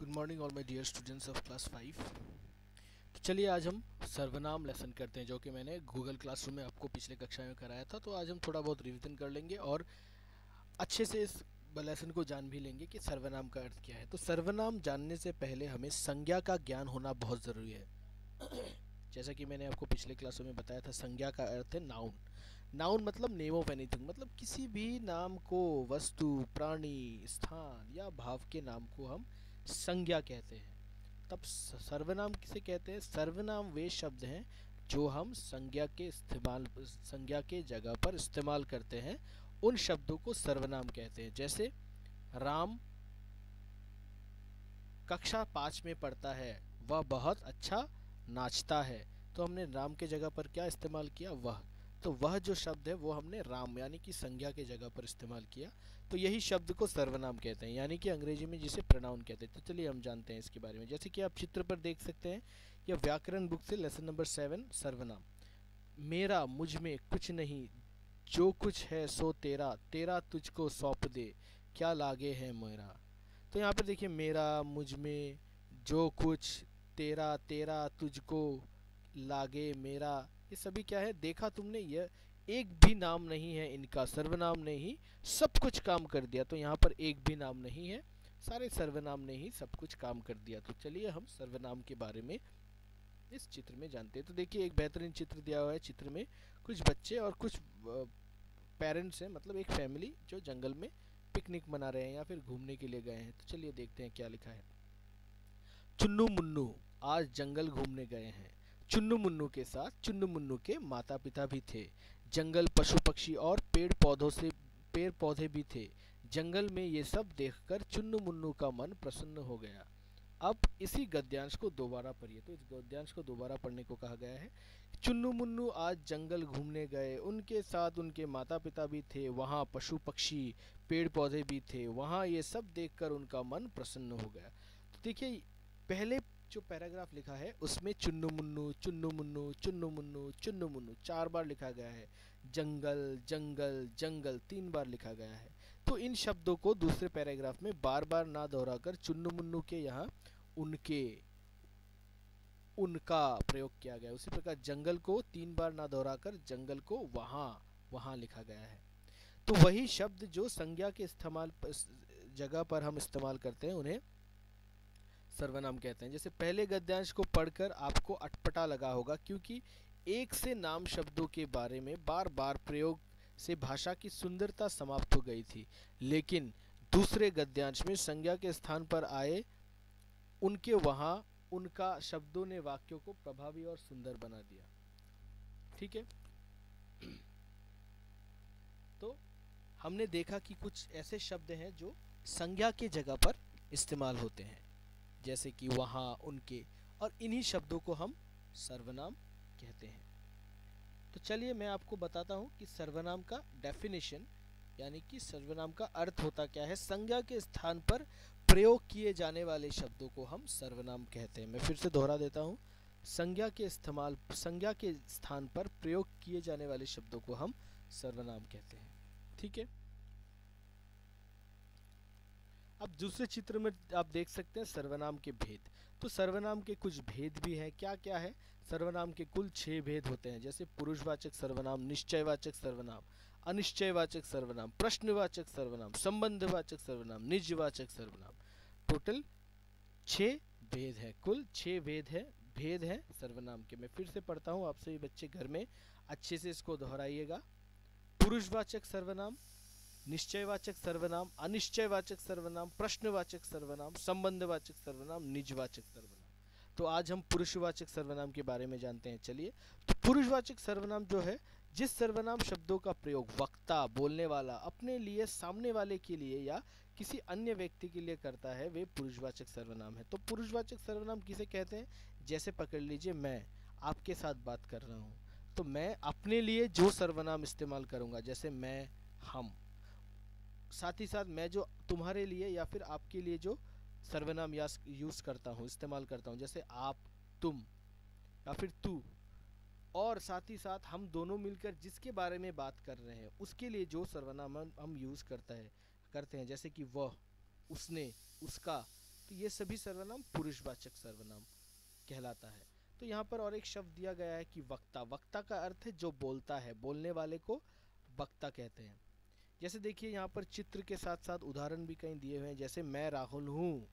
Good morning all my dear students of class five तो चलिए आज हम सर्वनाम लेसन करते हैं, जो कि मैंने गूगल क्लासरूम में आपको पिछले कक्षा में कराया था। तो आज हम थोड़ा बहुत रिविजन कर लेंगे और अच्छे से इस लेसन को जान भी लेंगे कि सर्वनाम का अर्थ क्या है। तो सर्वनाम जानने से पहले हमें संज्ञा का ज्ञान होना बहुत ज़रूरी है। जैसा कि मैंने आपको पिछले क्लासों में बताया था, संज्ञा का अर्थ है नाउन नाउन मतलब नेम ऑफ़ एनीथिंग मतलब किसी भी नाम को, वस्तु, प्राणी, स्थान या भाव के नाम को हम संज्ञा कहते हैं। तब सर्वनाम किसे कहते हैं? सर्वनाम वे शब्द हैं जो हम संज्ञा के इस्तेमाल, संज्ञा के जगह पर इस्तेमाल करते हैं। उन शब्दों को सर्वनाम कहते हैं। जैसे, राम कक्षा पाँच में पढ़ता है, वह बहुत अच्छा नाचता है। तो हमने राम के जगह पर क्या इस्तेमाल किया? वह। तो वह जो शब्द है, वो हमने राम, यानी कि संज्ञा के जगह पर इस्तेमाल किया। तो यही शब्द को सर्वनाम कहते हैं, यानी कि अंग्रेज़ी में जिसे प्रनाउन कहते हैं। तो चलिए हम जानते हैं इसके बारे में। जैसे कि आप चित्र पर देख सकते हैं, यह व्याकरण बुक से लेसन नंबर सेवन सर्वनाम। मेरा, मुझमें कुछ नहीं, जो कुछ है सो तेरा तेरा तुझको सौंप दे, क्या लागे है मेरा? तो यहाँ पर देखिए, मेरा, मुझमें जो कुछ, तेरा तेरा तुझको लागे मेरा ये सभी क्या है? देखा तुमने यह एक भी नाम नहीं है इनका, सर्वनाम ने ही सब कुछ काम कर दिया। तो यहाँ पर एक भी नाम नहीं है, सारे सर्वनाम ने ही सब कुछ काम कर दिया। तो चलिए हम सर्वनाम के बारे में इस चित्र में जानते हैं। तो देखिए, एक बेहतरीन चित्र दिया हुआ है चित्र में। कुछ बच्चे और कुछ पेरेंट्स हैं मतलब एक फैमिली जो जंगल में पिकनिक मना रहे हैं या फिर घूमने के लिए गए हैं। तो चलिए देखते हैं क्या लिखा है। चुन्नू मुन्नू, आज जंगल घूमने गए हैं। चुन्नू मुन्नू के साथ चुन्नू मुन्नू के माता पिता भी थे। जंगल पशु पक्षी और पेड़ पौधों से, पेड़ पौधे भी थे। जंगल में ये सब देखकर चुन्नू मुन्नू का मन प्रसन्न हो गया। अब इसी गद्यांश को दोबारा पढ़िए। तो इस गद्यांश को दोबारा पढ़ने को कहा गया है। चुन्नू मुन्नू आज जंगल घूमने गए। उनके साथ उनके माता पिता भी थे। वहाँ पशु पक्षी पेड़ पौधे भी थे। वहाँ ये सब देखकर उनका मन प्रसन्न हो गया। तो देखिए, पहले जो पैराग्राफ लिखा है, उसमें चुन्नू मुन्नू चुन्नू मुन्नू चुन्नू मुन्नू चुन्नू मुन्नू, चार बार लिखा गया है। जंगल जंगल जंगल, तीन बार लिखा गया है। तो इन शब्दों को दूसरे पैराग्राफ में बार बार ना दोहराकर चुन्नू मुन्नू के यहाँ उनके, उनका प्रयोग किया गया। उसी प्रकार जंगल को तीन बार ना दोहराकर जंगल को वहाँ वहाँ लिखा गया है। तो वही शब्द जो संज्ञा के इस्तेमाल जगह पर हम इस्तेमाल करते हैं, उन्हें सर्वनाम कहते हैं। जैसे पहले गद्यांश को पढ़कर आपको अटपटा लगा होगा, क्योंकि एक से नाम शब्दों के बारे में बार बार प्रयोग से भाषा की सुंदरता समाप्त हो गई थी। लेकिन दूसरे गद्यांश में संज्ञा के स्थान पर आए, उनके वहाँ उनका शब्दों ने वाक्यों को प्रभावी और सुंदर बना दिया। ठीक है? तो हमने देखा कि कुछ ऐसे शब्द हैं जो संज्ञा के जगह पर इस्तेमाल होते हैं। जैसे कि वहाँ उनके और इन्हीं शब्दों को हम सर्वनाम कहते हैं। तो चलिए मैं आपको बताता हूँ कि सर्वनाम का डेफिनेशन यानी कि सर्वनाम का अर्थ होता क्या है, संज्ञा के स्थान पर प्रयोग किए जाने वाले शब्दों को हम सर्वनाम कहते हैं। मैं फिर से दोहरा देता हूँ। संज्ञा के इस्तेमाल, संज्ञा के स्थान पर प्रयोग किए जाने वाले शब्दों को हम सर्वनाम कहते हैं। ठीक है? अब दूसरे चित्र में आप देख सकते हैं सर्वनाम के भेद। तो सर्वनाम के कुछ भेद भी हैं। क्या क्या है? सर्वनाम के कुल छह भेद होते हैं। जैसे पुरुषवाचक सर्वनाम, निश्चयवाचक सर्वनाम, अनिश्चयवाचक सर्वनाम, प्रश्नवाचक सर्वनाम, संबंधवाचक सर्वनाम, निजवाचक सर्वनाम। टोटल छह भेद है। कुल छह भेद है। भेद है सर्वनाम के। मैं फिर से पढ़ता हूँ। आपसे बच्चे घर में अच्छे से इसको दोहराइएगा। पुरुषवाचक सर्वनाम निश्चयवाचक सर्वनाम, अनिश्चयवाचक सर्वनाम, प्रश्नवाचक सर्वनाम, संबंधवाचक सर्वनाम, निजवाचक सर्वनाम। तो आज हम पुरुषवाचक सर्वनाम के बारे में जानते हैं, चलिए। तो पुरुषवाचक सर्वनाम जो है, जिस सर्वनाम शब्दों का प्रयोग वक्ता, बोलने वाला, अपने लिए, सामने वाले के लिए या किसी अन्य व्यक्ति के लिए करता है, वे पुरुषवाचक सर्वनाम है। तो पुरुषवाचक सर्वनाम किसे कहते हैं? जैसे पकड़ लीजिए, मैं आपके साथ बात कर रहा हूँ। तो मैं अपने लिए जो सर्वनाम इस्तेमाल करूँगा, जैसे मैं, हम। साथ ही साथ मैं जो तुम्हारे लिए या फिर आपके लिए जो सर्वनाम यूज़ करता हूँ, इस्तेमाल करता हूँ, जैसे आप, तुम या फिर तू। और साथ ही साथ हम दोनों मिलकर जिसके बारे में बात कर रहे हैं, उसके लिए जो सर्वनाम हम यूज़ करता है, करते हैं, जैसे कि वह, उसने, उसका तो ये सभी सर्वनाम पुरुषवाचक सर्वनाम कहलाता है। तो यहाँ पर और एक शब्द दिया गया है कि वक्ता। वक्ता का अर्थ है जो बोलता है, बोलने वाले को वक्ता कहते हैं। जैसे देखिए यहाँ पर चित्र के साथ साथ उदाहरण भी कहीं दिए हुए हैं, जैसे मैं राहुल हूँ,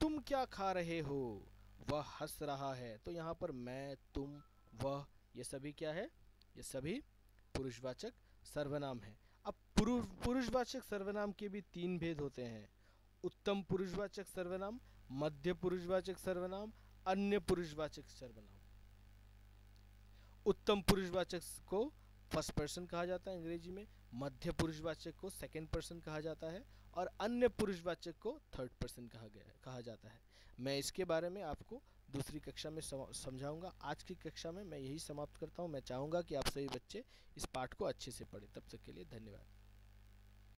तुम क्या खा रहे हो? वह हंस रहा है। तो यहाँ पर मैं, तुम, वह, ये सभी क्या है? ये सभी पुरुषवाचक सर्वनाम है। अब पुरुषवाचक सर्वनाम के भी तीन भेद होते हैं। उत्तम पुरुषवाचक सर्वनाम, मध्य पुरुषवाचक सर्वनाम, अन्य पुरुषवाचक सर्वनाम। उत्तम पुरुषवाचक को फ़र्स्ट पर्सन कहा जाता है अंग्रेज़ी में, मध्य पुरुषवाचक को सेकेंड पर्सन कहा जाता है और अन्य पुरुषवाचक को थर्ड पर्सन कहा गया कहा जाता है। मैं इसके बारे में आपको दूसरी कक्षा में समझाऊँगा। आज की कक्षा में मैं यही समाप्त करता हूँ। मैं चाहूँगा कि आप सभी बच्चे इस पाठ को अच्छे से पढ़ें। तब तक के लिए धन्यवाद।